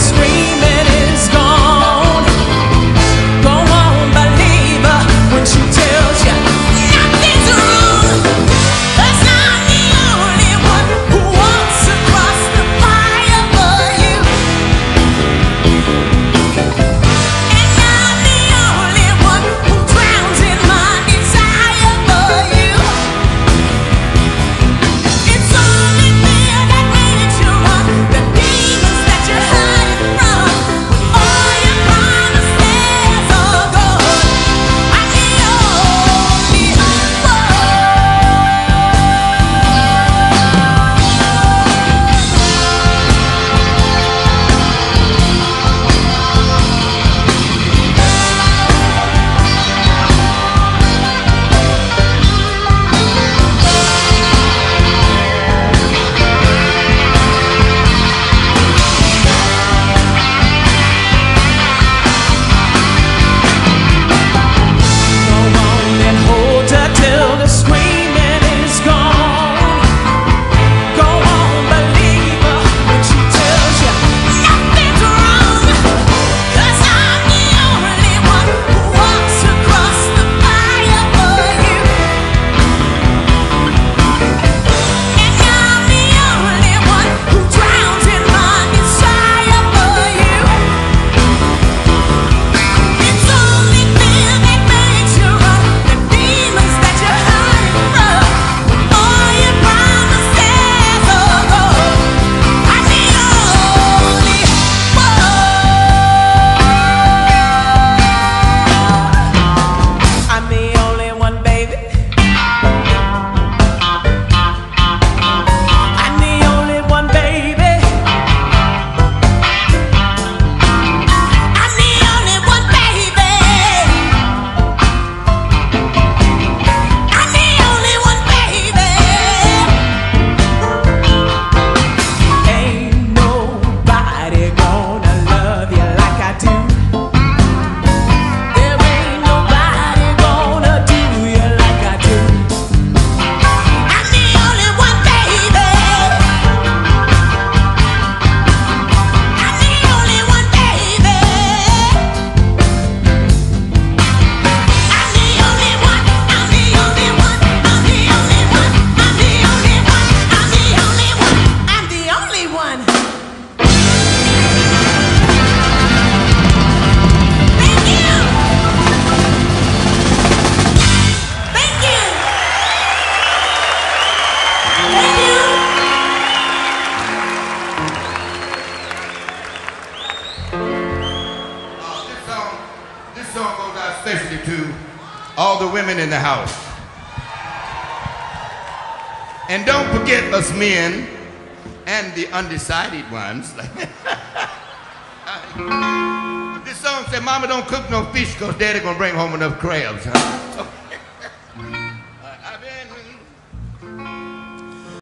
till the women in the house. And don't forget us men and the undecided ones. this song said, Mama don't cook no fish because Daddy gonna bring home enough crabs. Huh?